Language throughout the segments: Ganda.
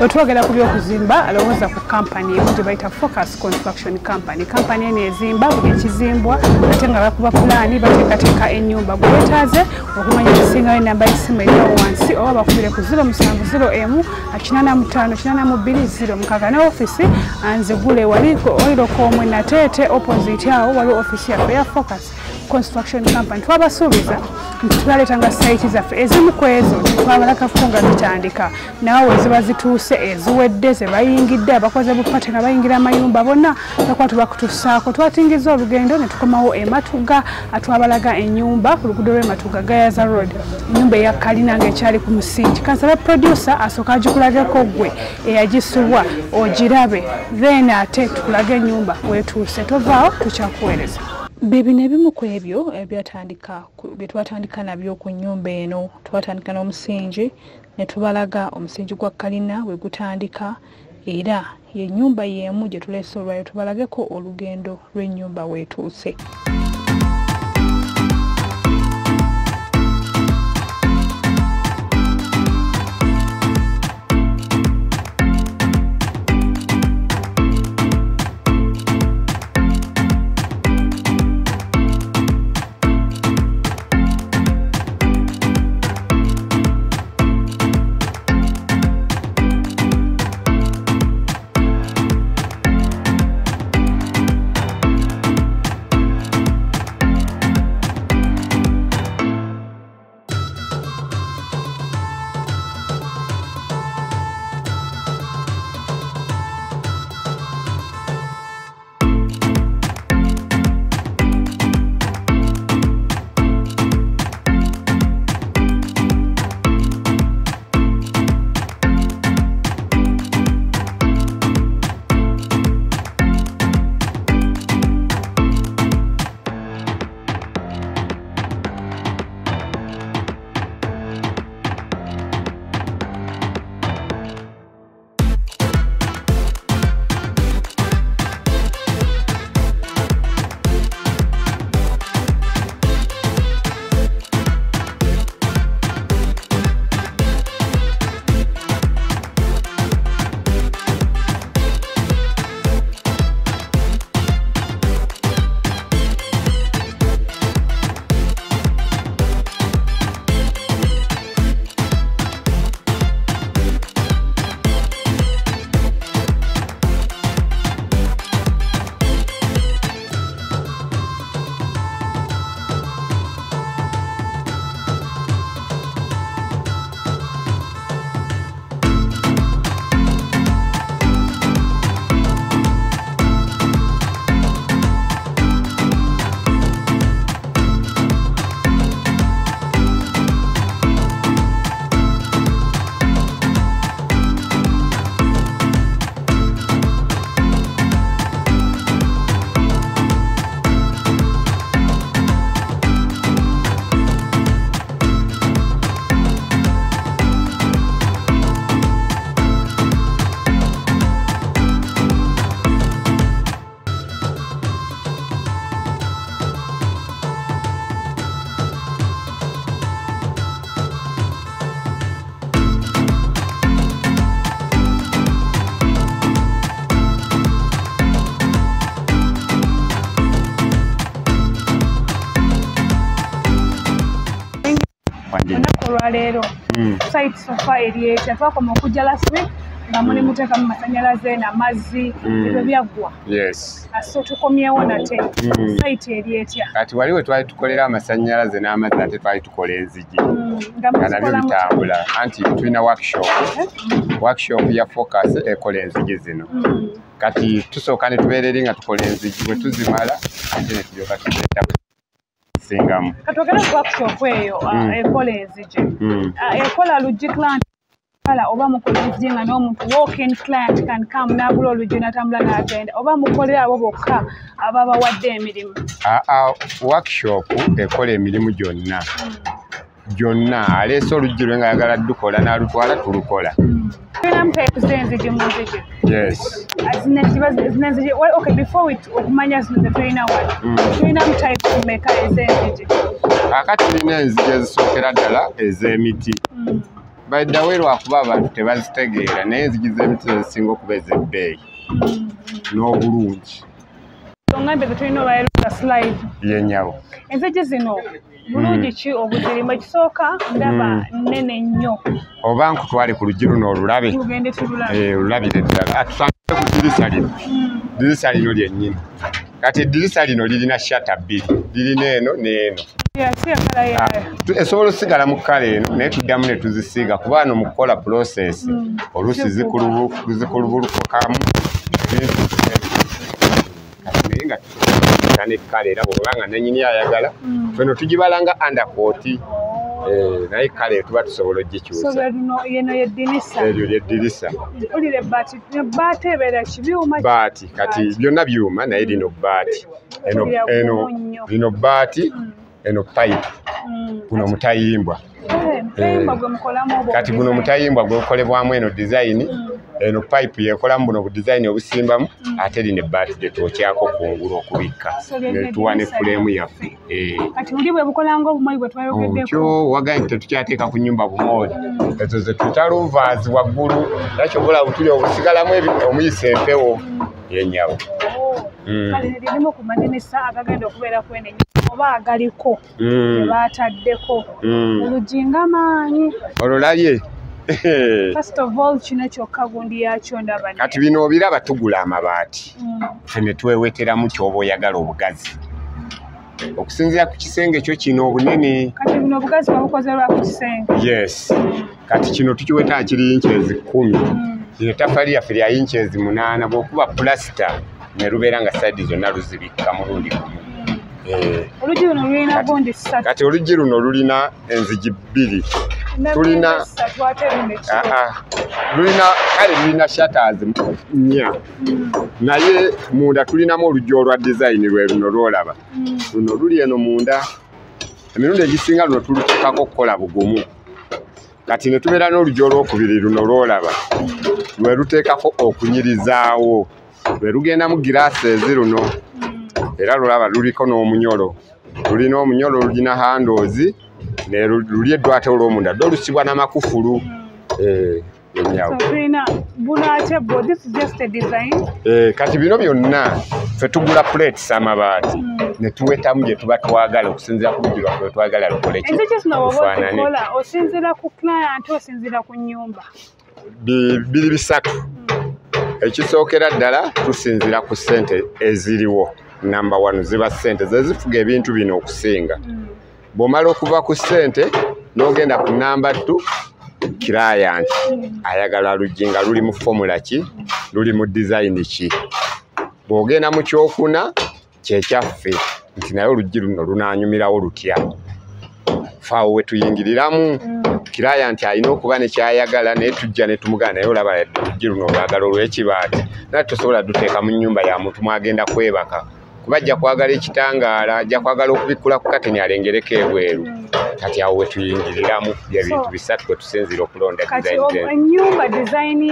wetwogera ku byokuzimba alowooza ku kampani emu gye bayita focus construction company. Kampani eno ezimba buli ekizimbwa ate nga bakuba pulaani bateekateeka ennyumba. Gwe wetaaze okumanya ekisingayo enamba y'essimu eriwo wansi oba bakubire ku 070 emu 85 mukaga ne ofisi anzigule waliko oirokomwe nateete opposite awo waliwo ofisi yaffe ya focus construction company. Twabasuubiza nti tubaleeta nga sayiti zaffe ezimu ku ezo titwabalakako nga zitandika nawe we ziba zituuse eziwedde ze bayingidde abakoze bupate nga bayingira amayumba bonna bakuba tubakutusaako twatingiza olugendo ne tukomawo ematuga atwabalaga ennyumba ku luguudo lw'ematuga gayaza road ennyumba eya kalina ng'ekyali ku musingi. Kansala producer asooka agikulageko gwe eyagisubwa ogirabe. Then ate tukulage ennyumba wetuuse. Tovaawo tukyakuweereza bibino ebimu ku ebyo ebyatandika bye twatandika nabyo ku nnyumba eno. Twatandika n'omusingi ne tubalaga omusingi gwa kalina we gutandika. Era yennyumba y'emu gye tuleese olwayo tubalageko olugendo lw'ennyumba weetuuse olwaleero site sofa eri etya twakoma okujja last week nga muli muteekamu masanyalaze namazzi ebyo byaggwa. Yes. So tukomyewo nate site eri etya kati wali we twali tukolera amasannyalaze n'amazzi ate twali tukola enzigi. Mm, nga nabyo bitambula. Anti tulina workshop. Workshop ya focus ekola enzigi zino. Kati tusooka ne tubeera eri nga tukola enzigi. Bwe tuzimala ate ne tulyoka tugenda singamu katwogere ku workshop eyo ah, Mm. ekola enzigi Mm. Ah, ekola luggi client kala oba mukola enzigi nga n'omuntu walk-in client can come n'agula oluggi n'atambula n'agenda oba mukolera abo bokka aba bawadde emirimu aa workshop ekola emirimu gyonna. Gyonna aleese oluggi lwe nga ayagala dukola n'alutwala tulukola. Tulinamu type z'enzigi mu nzigi yes. Zino enzigi well, okay before we okumanya zino zetulina wano Mm. tulinamu type meka ez'enzigi kaaka tulina enzigi ezisookera ddala ez'emiti Mm. baddawe lwakuba abantu tebazitegeera naye enzigi z'emiti ezisinga okuba ez'ebbeeyi n'obulungi oŋambye ze tulina olwayeruza slide. Yenyawo. Enzigi zino bulungi ki obuzirimu ekisooka ndaba nnene nnyo. Oba nkutwale ku luggi luno olulabe. Eh, olulabire ddala. Atutandike ku ddirisa lino. Ddirisa lino lyennyini. Kati eddirisa lino lirina shata bbiri. Lirina eno n'eno. Tu- esobola osigala mu kkala eno naye tuddamu ne tuzisiiga kuba wano mu kukola process. Oluusi zikulubu- zikulubulukukamu ebintu kati naye nga tusobola nekkala era bwoba nga nanyini ayagala feno tugibala nga andakooti naye kale tuba tusobola so ogikyusa lino yeno yedinisa eryo lyeddirisa baati kati byonna byuma naye lino baati lino baati eno payipu guno mutayimbwa. Mukolamu obwo kati guno mutayimbwa gwekolebwamu eno dizayini eno payipu yekolamu buno budizayini obusimbamu ate lino ebbaati lyetwokyako kungulu okubikka. Netuwa ne fulemu yaffe Eh. wagaye nti tetukyateeka ku nyumba bumooli. Ezo ze tuyita luvaazi waggulu nakyobola butuli obusigalamu omuyisa empewo yenyawo. Mm. kale lirimu ku madinisa agagenda okubeera kwene oba agaliko Mm, baataddeko. Mm. oluggi nga maanyi. Ololabye first of all kino kyokka gundi yakyo ndaba kati bino obiraba tugula amabaati. Mm. ffe ne tweweteramu kyoba oyagala obugazi. Okusinziira ku kisenge kyo kino obunene. Kati bino obugazi babukoze lwa ku kisenge. Yes. Kati kino tukiweta kiri inchezi kumi. Mm. lino ettaffaali lyaffe lya inchezi munaana bw'okuba pulasita ne lubeera nga saidi zonna luzibikka mulundi gumu. Eh, oluggi luno lulina gundi ssatu. kati oluggi luno lulina enzigi bbiri tulina- Ah, ah. lulina kale lulina shutters nnya naye munda tulinamu oluggi olwa design lwe luno lwolaba. Luno luli eno munda. Emirundi egisinga luno tuluteekako okukola bugumu. Kati ne tubeera n'oluggi olwokubiri luno lwolaba. Lwe luteekako okunyirizaawo lwe lugendamu giraasi ezi luno. Era lulaba luliko n'omunyolo. Lulina omunyolo lulina handoozi luli eddwate olw'omunda dde olusibwa n'amakufulu Eh, Eh, kati bino byonna ffe tugula plates amabaati ne tuwetamu gye tuba twagala okusinziira ku luggi lwaffe lwe twagala lukole ki? Enzigi zino woba lufaanane ozikola osinziira ku client osinziira ku nyumba Bi- biri bisatu. Ekisookera ddala tusinziira ku ssente eziriwo. Namba wano ziba ssente ze zifuga ebintu bino okusinga bw'omala okuva ku ssente n'ogenda ku namba tu kirayanti ayagala luggi nga luli mu fomula ki? Luli mu dizayini ki? Bw'ogenda mu kyokuna kyekyaffe nti naye oluggi luno lunaanyumirawo lutya. Faawo we tuyingiriramu. Kiraya nti alina okuba nekyayagala naye tujja ne tumugana naye olaba oluggi luno olwagala olw'ekibaati. Naye tosobola duteeka mu nnyumba ya muntu mwagenda kwebaka kuba ajja kwagala ekitangaala ajja kwagala okubikkula ku kateni alengereko ebweru. Kati awo we tuyingiriramu byebintu bisatu kwe tusinzira okulonda kati design ennyumba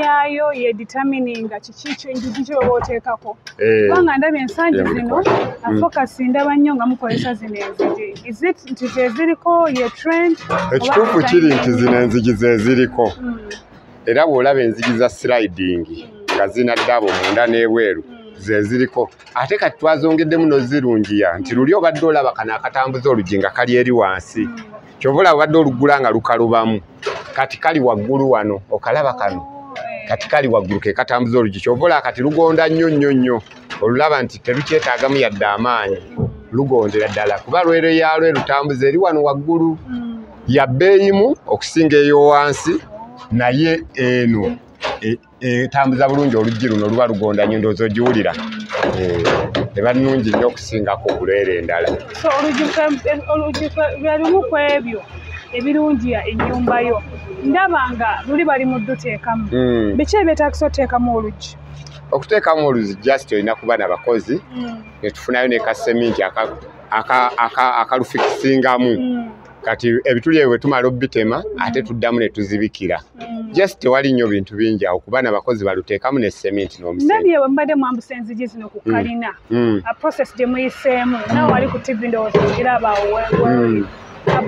yaayo ye determininga kiki kyo engigi kyoba oteekako. Eh, kubanga ndabye ensangi zino afokasi ndaba nnyo nga mukozesa zino enzigi. Is it nti zeziriko ye trend ekituufu kiri nti zino enzigi ze ziriko. Mm, era bw'olaba enzigi za sliding nga zina ddabo munda n'ebweru ze ziriko. Ate kati twazongeddemu nozirungiya nti luli obadde olaba kano akatambuza oluggi nga kali eri wansi. Kyova olaba obadde olugula nga lukalubamu. Kati kali waggulu wano okalaba kano. Kati kali waggulu ke katambuza oluggi kyova olaba kati lugonda nnyo nnyo nnyo. Olulaba nti terukyetaagamu yadde amaanyi. Lugondera ddala. Kuba lwero yalwe lutambuza eri wano waggulu. Mm, ya bbeeyimu okusinga ey'owansi naye eno etambuza bulungi oluggi luno luba lugonda nnyo ndowooza ogiwulira eba nnungi nnyo okusingako kulwera endala. So oluggi kwe- oluggi kwe- lwe lumu ku ebyo ebirungi ennyumba yo. Ndaba nga luli bali mu dduteekamu Mm. biki ebyetagisa oteekamu oluggi? Okuteekamu oluzi just olina kuba n'abakozi ne tufunayo ne kaseminti aka- aka- aka- akalufikisingamu Mm, kati ebituli ebyo tumala obbitema ate tuddamu ne tuzibikira mm. just tewali nnyo bintu bingi awo kuba n'abakozi baluteekamu ne seminti n'omusenyi ndabye bwe mbadde mwambusa enzigi zino ku kalina Mm. process gye muyiseemu nawe wali ku tv ndowooza ogiraba Mm.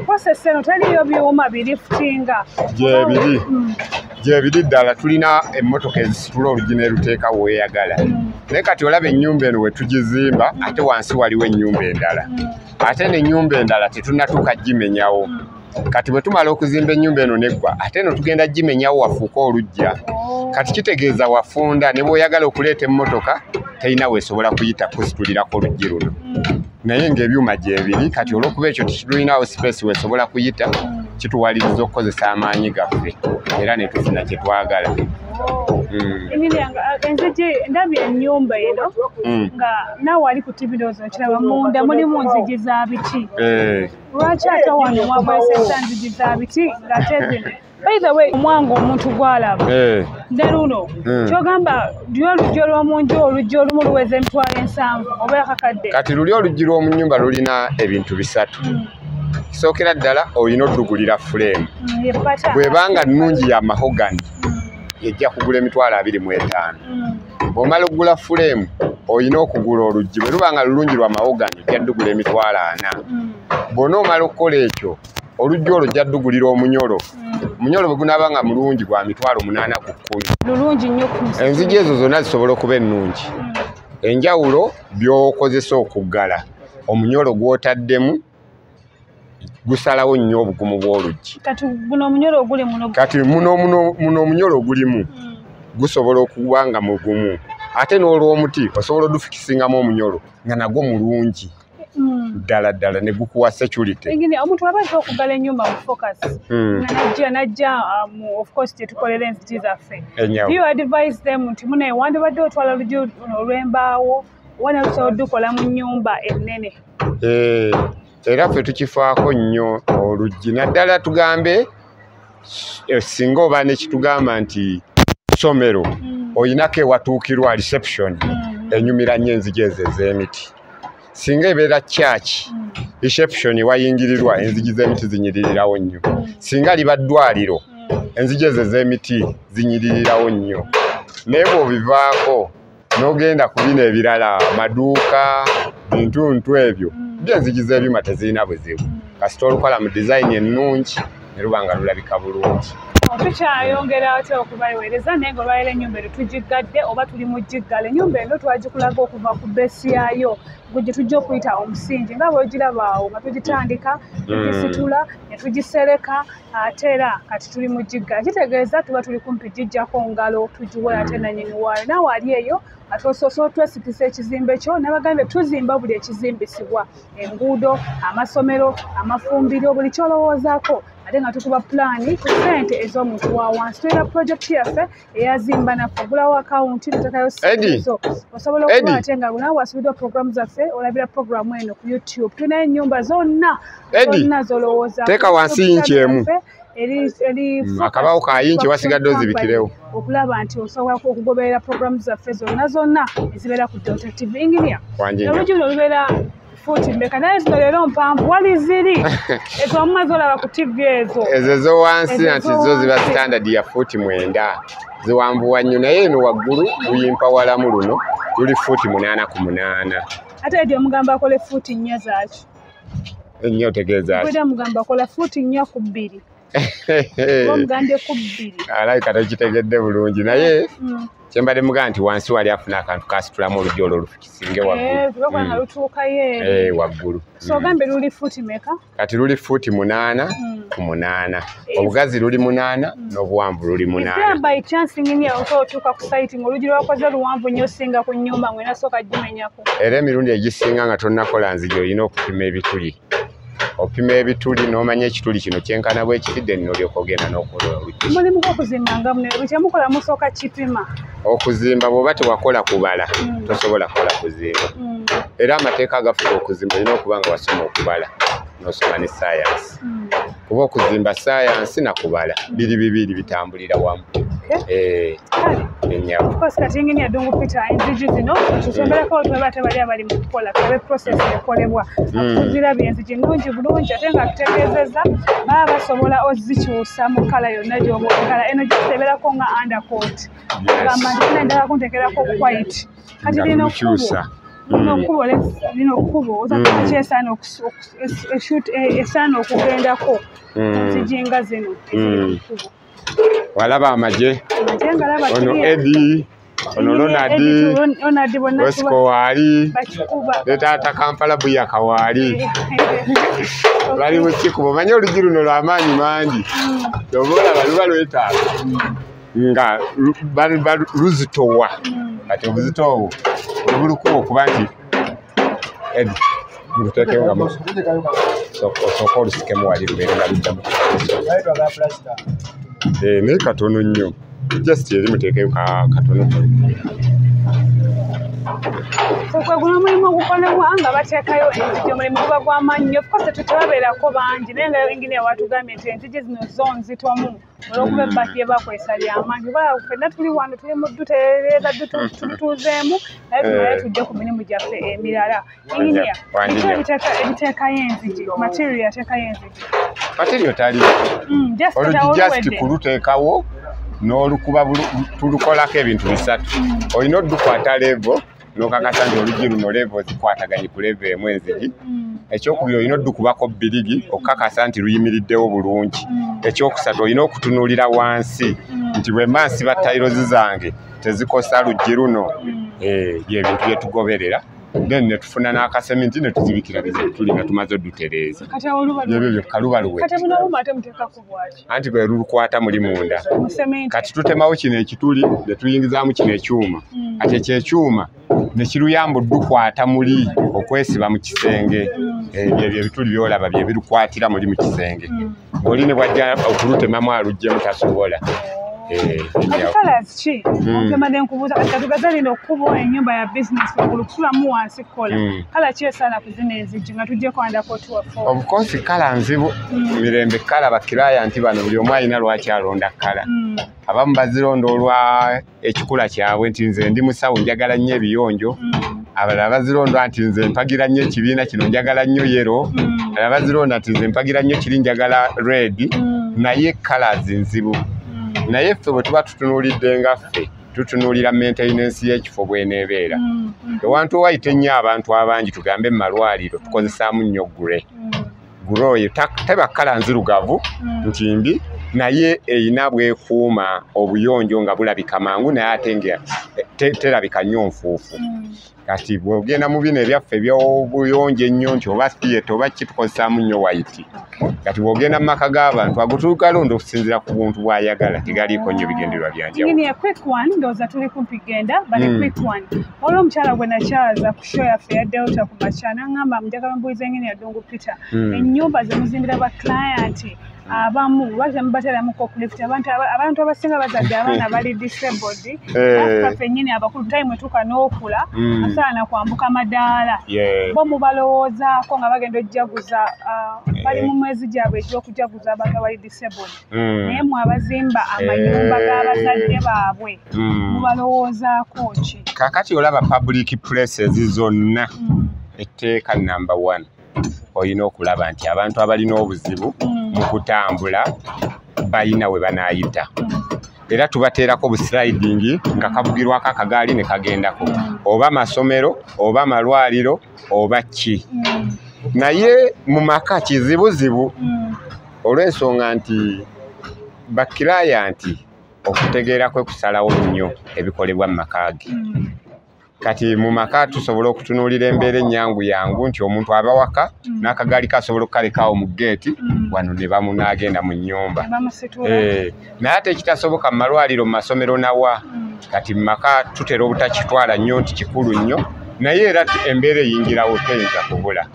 Process eno taliyo byuma birifutinga Gyebiri. Mm, gyebiri ddala tulina emmotoka ezisitula oluggi neruteeka weeyagala. Mm, naye kati olaba ennyumba eno we tugizimba ate wansi waliwo ennyumba endala. Mm, ate n'ennyumba endala tetunnatuuka gimenyawo kati bwe tumala okuzimba ennyumba eno neggwa ate eno tugenda gimenyawo wafuuka olugja Oh. kati kitegeeza wafunda ne bw'oyagala okuleeta emmotoka terina weesobola kuyita kusitulirako oluggi luno naye ng'ebyuma gyebiri kati olw'okuba ekyo tekitulinawo sipeesi weesobola kuyita kituwaliriza okukozesa amaanyi gaffe era ne tufuna kye twagala. Mm, Emiryanga enzigi ndabye ennyumba eno mm. nga naawe ali ku tv ndowooza okiraba munda mulimu nzigi za biti Eh, lwaki ate wano mwakozeseza nzigi za biti ng'ate zino way omwanga omuntu gwalaba. Eh. ne luno Mm. kyogamba lyo oluggi olw'omu nju oluggi olumu luweza emitwalo ensanvu oba yakakadde kati luli oluggi lw'omu nnyumba lulina ebintu bisatu. Mm, kisookera ddala olina oddugulira fuleemu mm, ye pata. bw'ebanga nnungi ya mahogani ejja kugula emitwalo abiri mu etaano. Mm, bw'omala okugula fuleemu olina okugula oluggi. Bwe luba nga lulungi lwa mahogani ojja ddugula emitwalo ana. Mm, bw'onoomala okukola ekyo oluggi olwo ojja ddugulira omunyolo. Omunyolo bwe gunaaba nga mulungi gwa mitwalo munaana ku kkumi enzigi ezo zonna zisobola okuba ennungi. Mm, enjawulo by'okozesa okuggala. Omunyolo gw'otaddemu gusalawo nnyo obugumu bw'oluggi. Kati muno omunyolo ogulimu Mm, gusobola okuba nga mugumu. Ate n'olw'omuti osobola odufikisingamu omunyolo nga nagwo mulungi. Ddala ddala ne gukuwa security. Omuntu aba ayinza okuggala ennyumba mu focus Mm, nga najja najja um, of course tetukolera enzigi zaffe. Enyawo. You advise them nti munaye wandibadde otwala luno olw'embaawo wana lusobola odukola mu nnyumba ennene. Eh, era ffe tukifaako nnyo oluggi. Naddala tugambe eh, singa oba nekitugamba nti ssomero Mm, oyinako ewatuukirwa reception mm, enyumira nnyo enzigi ezo ez'emiti singa ebeera kyaki reception wayingirirwa enzigi z'emiti zinyiririrawo nnyo. Singa liba ddwaliro enzigi ezo ez'emiti zinyiririrawo nnyo. Naye bw'obivaako n'ogenda ku bino ebirala amaduuka bintuntu ebyo byo enzigi z'ebyuma tezirina buzibu. Kasita olukola mu dizayini ennungi ne luba nga lulabika bulungi tukyayongera ate okubaweereza naye nga olwaliro ennyumba eno tugiggadde oba tuli mu giggala ennyumba eno twagikulaga okuva ku beesi yaayo. Gye tujja okuyita omusingi nga bwegiraba awo nga tugitandika tugisitula ne tugisereka ate era kati tuli mu giggala kitegeeza tuba tuli kumpi gijjako ngalo tugiwe ate nanyini waayo naawe ali eyo osoose otwesikisa ekizimbe kyo nabagambye tuzimba buli ekizimbisibwa. Enguudo amasomero amafumbiro buli kyolowoozaako. Ate nga tukuba pulaani ku ssente ez'omuntu wa wansi tulina pulojekiti yaffe eyazimba naffe. Ogulawo akawunti Eddie. ezo osobola okuba ate nga bunawo wasubiddwa puroguramu zaffe olabira puroguramu eno ku youtube. Tulinayo ennyumba zonna zonna zolowooza. Teeka wansi yinki emu. Mm, akabawo ka yinki wasigadde ozibikirewo. okulaba nti osobola okugoberera puroguramu zaffe zonna zonna ezibeera ku delta tv nnyo. oluggi luno lubeera fuuti mmeka naye zino leero mpanvu wali ziri ezo wamumaze olaba ku tv ezo. Ezo ezowansi Ezo nti zo ziba standard ya fuuti mwenda. Ziwanvuwa nnyo naye eno waggulu luyimpa walamu luno luli fuuti munaana ku munaana. Ate edi omugamba akola fuuti nnya zaaki? Ennyo otegeeza mugamba akola fuuti nnya ku bbiri alabika tokitegedde bulungi. Naye Mm. kyembadde mugaa nti wansi wali afuna akantu kasitulamu oluggi olwo lukisinge Eh, waggulu lwakubanga Mm. Eh, Mm. kati luli fuuti munaana ku munaana. Eh. obugazi luli munaana n'obuwanvu luli munaana. era emirundi egisinga nga tonnakola nzigi olina okupima ebituli opima ebituli n'omanya ekituli kino kyenkana bwekitidde nno olyoka ogenda n'okola oluggi mulimu gw'okuzimba nga muno bwe kyemukola musooka kipima. Okuzimba bw'oba tewakkola kubala Mm. tosobola kukola kuzimba. Mm, era amateeka agafuga okuzimba olina okuba nga wasoma okubala n'osoma ne sayansi mm. kuba okuzimba sayansi na kubala biri bibiri bitambulira wamu Eh, kati ngini yadungu peter enzigi zino tusemberako tubaba tebali abali mu kukola tulabe process ekolebwa Mm. tuzirabye enzigi nnungi bulungi ate nga tutegeezezza baba basobola ozikyusa mu kala yonna gy'oba oyagala eno gituteberako nga undercoat gamba nti tuna endala kuntekerako white. Kati Nga lino kkubo lino kkubo lino kkubo Mm. oza ki esaana okus- okus- es- eshoot- e- esaana okugendako Mm. zijinga zino eziri Mm. ku kkubo walaba amagye ono edi ono lonadi wesiko waali ne taata kampala buyaka waali bali mu kikubo. Manye olugi luno lwamaanyi mangi. Oba olaba luba lwetaaga. Nga luzitowa. Kati obuzito obwo obulukuba okuba nti edi luteekeo nga mu- so- osooka olusikemu wali lubeere nga ludda mu naye katono nnyo. Just eri muteekeyo ka- katono kwe guno omulimu ogukolebwa nga bateekayo enzigi omulimu guba gw'amaanyi ofcourse tetubabeerako bangi naye nga engineer watugambye nti enzigi zino zo nzitomu. Olw'okuba ebbati lye bakozesa lyamaanyi kuba ffenna tuli wano tuli mu ddu tereeza ddu tu- tutuuzeemu naye tumale Eh. tujje ku mirimu gyaffe emirala. Biki ebiteeka- ebiteekayo enzigi material yateekayo enzigi materiyo tali. Mm, just kuluteekawo n'olukuba tulukolako ebintu bisatu. Olina odukwata levo n'okakasa nti olugi luno levo zikwataganye ku levo emu enzigi Mm, ekyokubiri olina oddukubako birigi okukakasa nti luyimiriddewo bulungi. Mm, ekyokusatu olina okutunuulira wansi mm, nti bwe mba nsiba tayirozi zange tezikosa luggi luno. Eh, byebintu byetugoberera then netufuna n'akaseminti netuzibikira tuli nga tumaze odutereeza. Byebyo byokka luba luwe. kati buno obumu ate muteekako bwaki anti gwe lulukwata muli munda. Kati tutemawo kino ekituli ne tuyingizaamu kino ekyuma. Mm. kati ekyo ekyuma ne kiruyamba oddukwata muli okwesiba mu kisenge. Ebyo ebyo ebituli byolaba bye birukwatira muli mu kisenge. Mm. oli ne bwajja okulutemamu alugjemu tasobola Eh, yaw- kalazi ki Mm. ompemade nkubuuza kati katugaza lino okkubo ennyumba ya bizinesi waggulu kusulamu wansi kukola kala ki esaana kuzina enzigi nga tujjeko andako tuwafo obukosi kala nzibu Mm. mirembe kala bakiraya nti bano buli omu alina lwaki alonda kala. Mm. abamu bazironda olwa ekikula kyabwe nti nze ndi musawo njagala nnyo ebiyonjo. Abalala bazironda nti nze mpagira nnyo ekibiina kino njagala nnyo yero abalala bazironda nti nze mpagira nnyo kiri njagala red. Naye kalazi nzibu naye ffe bwe tuba tutunuulidde nga ffe tutunuulira maintenance y'ekifo bw'eneebeera. Ewantu owayita ennyo abantu abangi tugambe mu malwaliro tukozesaamu nnyo gure gure oyo teba kala nzirugavu nti mbi naye erina bwekuuma obuyonjo nga bulabika mangu naye ate nga te- terabika nnyo nfuufu. Kati bwogenda mu bino ebyaffe ebyobuyonjo ennyo nti oba theatre oba ki tukozesaamu nnyo waiti kati bwogenda mu maka g'abantu ago tugalonda okusinziira ku buntu bwayagala tegaliiko nnyo bigendererwa byanjawulo Mm. olwo omukyala gwe nakyaza ku show yaffe ya delta ku makya naŋŋamba njagala mbuuliza engini ya ddungu peter. Mm. ennyumba ze muzimbira ba client abamu lwaki mubateramuko okulifta abantu aba- abantu abasinga bazadde abaana bali disabled Eh. affe ffennyini abakulu time etuuka n'okula Mm. asaana kwambuka amadaala Yeah. bo mubalowoozaako nga bagenda ojjaguza ah, bali mu mwezi gyabwe egy'okujaguza abantu abali disabled Mm. naye mwe abazimba amayumba Eh. g'abazadde baabwe Mm. mubalowoozaako ki kakati olaba public places zonna Mm, etteeka number one olina okulaba nti abantu abalina obuzibu mm, mu kutambula balina we banaayita era tubateerako busliding nga kavugirwako akagaali ne kagendako. Oba amasomero oba amalwaliro oba ki. Naye mu maka kizibuzibu olw'ensonga nti bakirayanti okutegeera kwe kusalawo nnyo ebikolebwa mu maka ge kati mu maka tusobola okutunuulira embeera ennyangu yangu nti omuntu aba waka Mm. n'akagaali kasobola okukalekaawo mu geeti mm. wano ne bamunaagenda mu nnyumba Eh, naye ate ekitasoboka mu malwaliro mu masomero nawa Mm, kati mu maka tutera obutakitwala nnyo nti kikulu nnyo naye era embeera eyingirawo teyinza kubula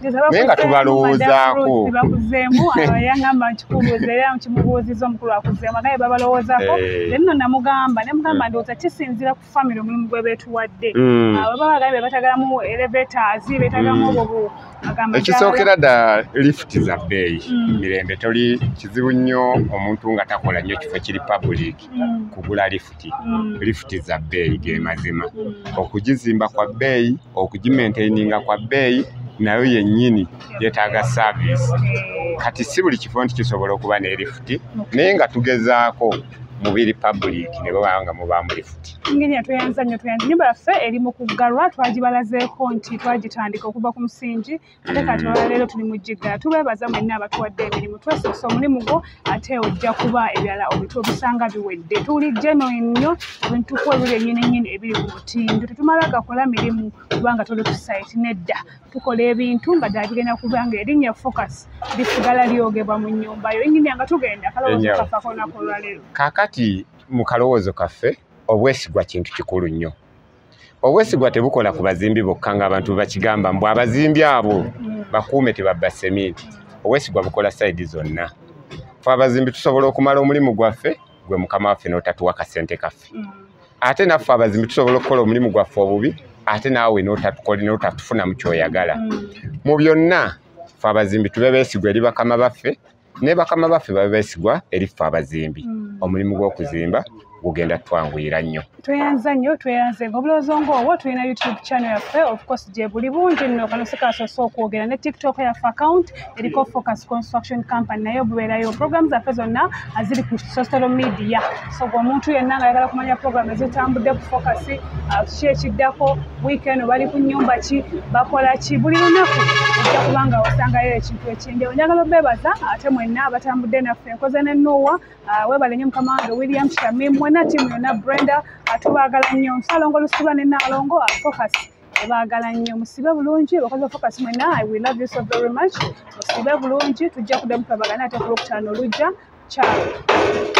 Ngeza Naye nga tubalowoozaako. Madam Ruth bakuzeemu yaŋŋamba nkikubuuza era kimubuuziza omukulu akuzeemu agaye babalowoozaako. Eh. ne nno namugamba ne mugamba ndowooza kisinziira ku famire omulimu gwe beetuwadde. Mm. Ah, bwe baba bagambye beetagalamu elevators beetagamu Mm. obwo ekisookera dda lifuti za bbeeyi. Mirembe toli kizibu nnyo omuntu nga takola nnyo kifo kiri public kugula lifuti lifuti za bbeeyi ge mazima. Okugizimba kwa bbeeyi okugimaintaininga kwa bbeeyi nayo yennyini yeetaaga saaviisi Eh, kati si buli kifo nti kisobola okuba ne lifuti naye nga tugezaako mubiri public ne baba nga mubaamu lifuti ngeri tweyanza nnyo tweyanza. Ennyumba yaffe eri mu kuggalwa twagibalazeeko nti twagitandika okuva ku musingi ate kati olwaleero tuli mu giggala tubeebaza mwenna abatuwadde emirimu twesoosa omulimu gwo ate ojja kuba ebirala obisanga biwedde. Tuli genuine nnyo ebintu tukuwa ebiri ennyini ebiri ku mutindo. Tetumala gakola mirimu kubanga tuli ku site nedda. Tukola ebintu nga ddala bigenda kuba nga erinnya focus lisigala lyogebwa mu nnyumba yo. Ingini nga tugenda kalowoozo Ennyabo. kafe akonaku olwaleero kaakati mu kalowoozo kaffe obwesigwa kintu kikulu nnyo. Obwesigwa tebukola ku bazimbi bokka ng'abantu bakigamba mbw abazimbi abo bakuume tebabba seminti obwesigwa bukola sayidi zonna. Fe abazimbi tusobola okumala omulimu gwaffe gwe mukama waffe n'otatuwa kasente kaffe. Ate naffe abazimbi tusobola okukola omulimu gwaffe obubi ate naawe n'otatukole n'otatufunamu kyoyagala. Mu byonna ffe abazimbi tube beesigwa eri bakama baffe ne bakama baffe babe beesigwa eri ffe abazimbi. Mm. Omulimu gw'okuzimba gugenda twanguyira nnyo. Tweyanza nnyo tweyanze nga obulowoozo ngaobwo tulina youtube channel yaffe of course gye buli bungi nno kano sikasoose okwogera. Ne tiktok yaffe account eriko focus construction company naye bubeerayo program zaffe zonna aziri ku social media. So gwe omuntu yenna nga ayagala kumanya program ezitambudde ku focus ah, kiki ekiddako weekend bali ku nyumba ki bakola ki buli lunaku ojja kuba nga osangayo ekintu ekyendewo. Njagala obeebaza ate mwenna abatambudde naffe nkoze ne nowa weebale nnyo mukama wange william shamim mwena tiimu yonna brenda ah, tubaagala nnyo. Nsalongo lusiba ne naalongo focus. Ebaagala nnyo. Musibe bulungi bakozi ba focus mwena. I will love you so very much. Musibe bulungi tujja kuddamu twabagana ate ku lwokutaano olujja. Kyalo